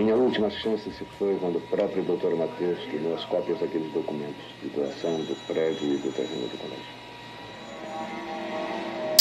Minha última chance se foi quando o próprio Dr. Matheus deu as cópias daqueles documentos de doação do prédio e do terreno do colégio.